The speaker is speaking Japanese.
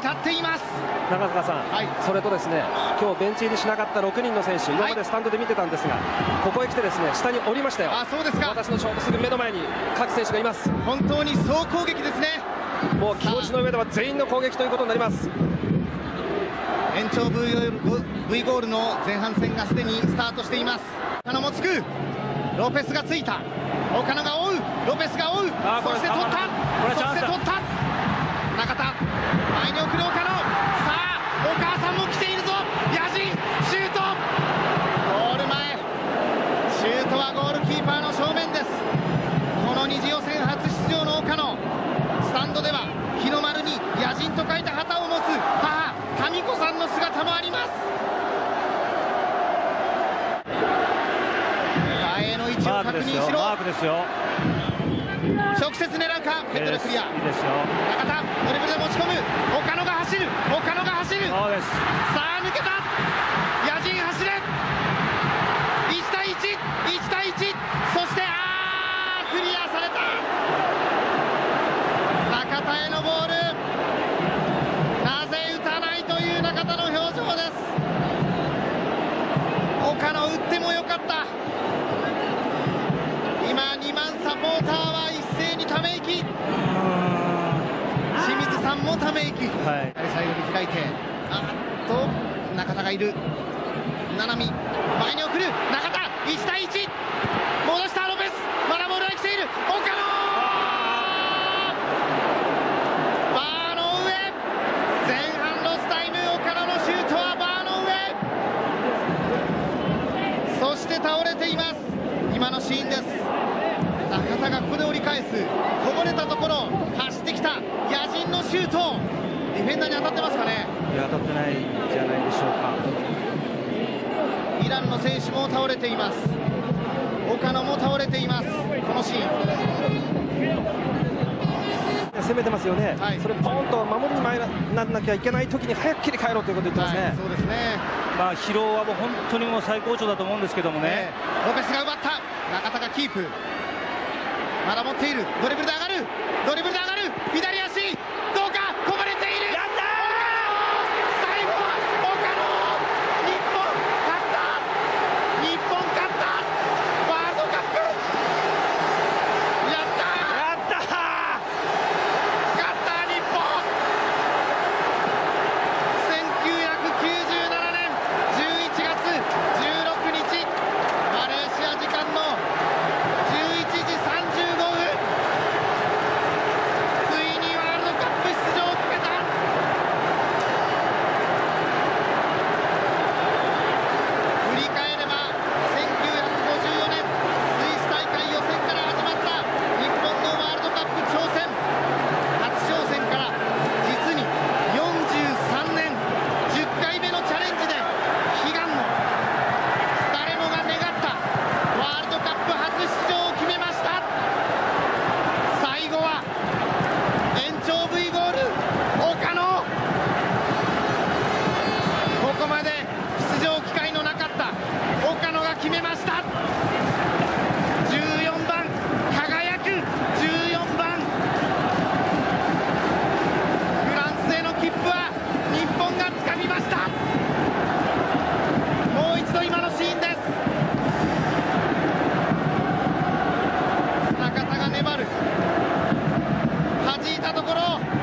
長坂さん、はい。それとですね今日ベンチ入りしなかった6人の選手、今までスタンドで見てたんですが、ここへ来てですね下に降りましたよ、あそうですか。私のちょうどすぐ目の前に各選手がいます、本当に総攻撃ですね。もう気持ちの上では全員の攻撃ということになります。延長 V ゴール V ゴールの前半戦がすでにスタートしています。岡野もつく。ロペスがついた。岡野が追う。ロペスが追う。そして取った。そして取ったる岡野さあお母さんも来ているぞ。野人シュート。ゴール前。シュートはゴールキーパーの正面です。この二次予選初出場の岡野スタンドでは日の丸に野人と書いた旗を持つ母民子さんの姿もあります。前の位置を、確認しろ。マークですよ、直接狙うか？ヘッドでクリア。いいですよ、中田ドリブルで持ち込む。岡野が走る。岡野が走る。そうです、さあ抜けた清水さんもため息。はい、最後に開いて。あっと中田がいる。名波。前に送る。中田。1対1戻したロペス。まだボールが来ている。岡野。バーの上。前半ロスタイム。岡野のシュートはバーの上。そして倒れています。今のシーンです。中田がここで折り返す。こぼれたところシュート。ディフェンダーに当たってますかね。いや当たってないんじゃないでしょうか。イランの選手も倒れています。岡野も倒れています。このシーン。攻めてますよね、はい。それポンと守りに前になんなきゃいけない時に早く切り替えろということを言ってますね、はい、そうですね。まあ疲労はもう本当にもう最高潮だと思うんですけどもね、えーロペスが奪った。中田がキープ。まだ持っている。ドリブルで上がる。ドリブルで上がるところ。